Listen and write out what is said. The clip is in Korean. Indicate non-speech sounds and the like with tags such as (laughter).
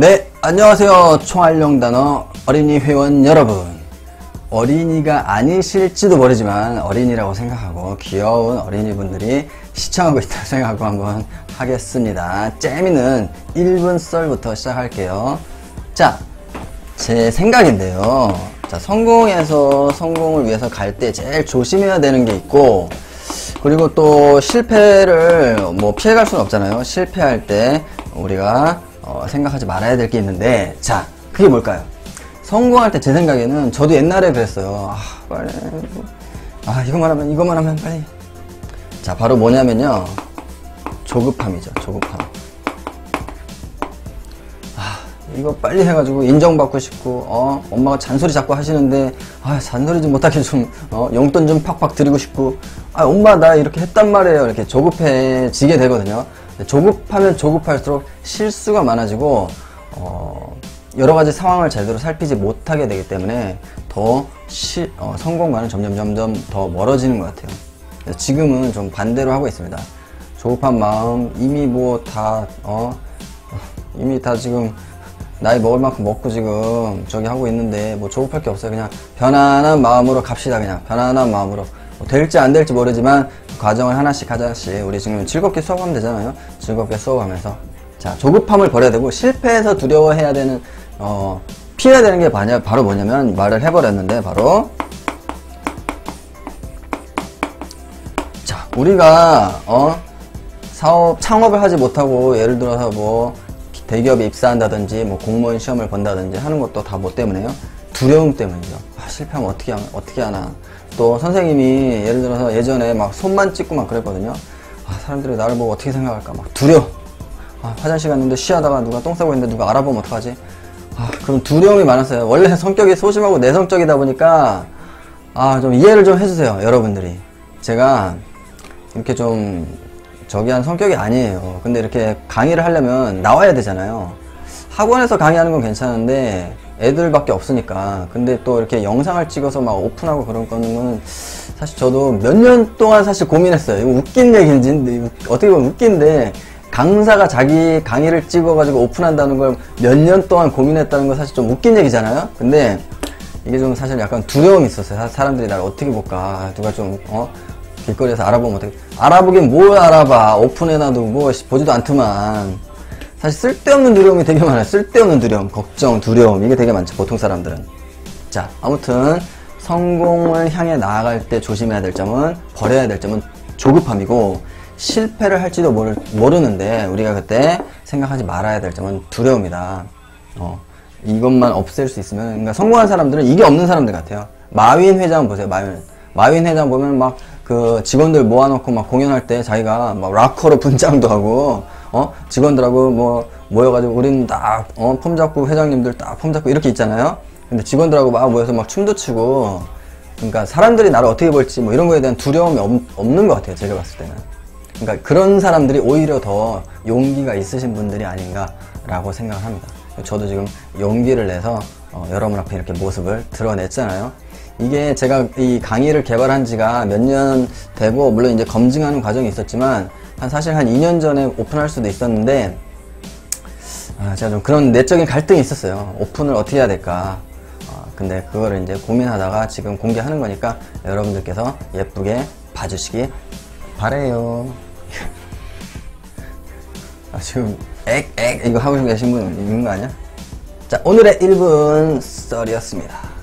네, 안녕하세요. 총알용 단어 어린이 회원 여러분. 어린이가 아니실지도 모르지만 어린이라고 생각하고 귀여운 어린이분들이 시청하고 있다고 (laughs) 생각하고 한번 하겠습니다. 재미는 1분 썰부터 시작할게요. 자, 제 생각인데요. 자, 성공해서 성공을 위해서 갈 때 제일 조심해야 되는 게 있고, 그리고 또 실패를 뭐 피해갈 수는 없잖아요. 실패할 때 우리가 어, 생각하지 말아야 될 게 있는데, 자, 그게 뭘까요? 성공할 때 제 생각에는 저도 옛날에 그랬어요. 아, 빨리. 아, 이것만 하면, 이것만 하면 빨리. 자, 바로 뭐냐면요. 조급함이죠. 조급함. 아, 이거 빨리 해가지고 인정받고 싶고, 어, 엄마가 잔소리 자꾸 하시는데, 아, 잔소리 좀 못하게 좀, 어, 용돈 좀 팍팍 드리고 싶고, 아, 엄마 나 이렇게 했단 말이에요. 이렇게 조급해지게 되거든요. 조급하면 조급할수록 실수가 많아지고, 어, 여러 가지 상황을 제대로 살피지 못하게 되기 때문에 더 시, 어, 성공과는 점점 점점 더 멀어지는 것 같아요. 그래서 지금은 좀 반대로 하고 있습니다. 조급한 마음 이미 뭐다 어, 이미 다 지금 나이 먹을 만큼 먹고 지금 저기 하고 있는데 뭐 조급할 게 없어요. 그냥 편안한 마음으로 갑시다. 그냥 편안한 마음으로 뭐 될지 안 될지 모르지만 과정을 하나씩 하나씩 우리 지금 즐겁게 수업하면 되잖아요. 즐겁게 수업하면서. 자 조급함을 버려야 되고 실패해서 두려워해야 되는 어 피해야 되는 게 바냐, 바로 뭐냐면 말을 해버렸는데 바로. 자 우리가 어 사업 창업을 하지 못하고 예를 들어서 뭐 대기업에 입사한다든지 뭐 공무원 시험을 본다든지 하는 것도 다 뭐 때문에요? 두려움 때문이죠. 아, 실패하면 어떻게 어떻게 하나 또 선생님이 예를 들어서 예전에 막 손만 찍고 막 그랬거든요. 아, 사람들이 나를 보고 어떻게 생각할까? 막 두려워. 아, 화장실 갔는데 쉬하다가 누가 똥 싸고 있는데 누가 알아보면 어떡하지? 아, 그럼 두려움이 많았어요. 원래 성격이 소심하고 내성적이다 보니까 아, 좀 이해를 좀 해주세요 여러분들이. 제가 이렇게 좀 저기 한 성격이 아니에요. 근데 이렇게 강의를 하려면 나와야 되잖아요. 학원에서 강의하는 건 괜찮은데 애들밖에 없으니까. 근데 또 이렇게 영상을 찍어서 막 오픈하고 그런 거는 사실 저도 몇 년 동안 사실 고민했어요. 이거 웃긴 얘기인지 어떻게 보면 웃긴데 강사가 자기 강의를 찍어가지고 오픈한다는 걸 몇 년 동안 고민했다는 건 사실 좀 웃긴 얘기잖아요. 근데 이게 좀 사실 약간 두려움이 있었어요. 사람들이 나를 어떻게 볼까. 누가 좀, 어? 길거리에서 알아보면 어떻게 알아보긴 뭘 알아봐 오픈해놔도 뭐 보지도 않더만 사실 쓸데없는 두려움이 되게 많아요. 쓸데없는 두려움 걱정 두려움. 이게 되게 많죠 보통 사람들은. 자 아무튼 성공을 향해 나아갈 때 조심해야 될 점은 버려야 될 점은 조급함이고 실패를 할지도 모르, 모르는데 우리가 그때 생각하지 말아야 될 점은 두려움이다. 어, 이것만 없앨 수 있으면 그러니까 성공한 사람들은 이게 없는 사람들 같아요. 마윈 회장 보세요 마윈. 마윈 회장 보면 막 그 직원들 모아놓고 막 공연할 때 자기가 막 락커로 분장도 하고 어 직원들하고 뭐 모여가지고 우리는 딱어폼 잡고 회장님들 딱폼 잡고 이렇게 있잖아요. 근데 직원들하고 막 모여서 막 춤도 추고 그러니까 사람들이 나를 어떻게 볼지 뭐 이런 거에 대한 두려움이 없, 없는 것 같아요. 제가 봤을 때는. 그러니까 그런 사람들이 오히려 더 용기가 있으신 분들이 아닌가라고 생각을 합니다. 저도 지금 용기를 내서 어, 여러분 앞에 이렇게 모습을 드러냈잖아요. 이게 제가 이 강의를 개발한 지가 몇 년 되고 물론 이제 검증하는 과정이 있었지만 한 사실 한 2년 전에 오픈할 수도 있었는데 아, 제가 좀 그런 내적인 갈등이 있었어요. 오픈을 어떻게 해야 될까. 아, 근데 그거를 이제 고민하다가 지금 공개하는 거니까 여러분들께서 예쁘게 봐주시기 바래요. 아, 지금 액, 액 이거 하고 계신 분 있는 거 아니야? 자, 오늘의 1분 썰이었습니다.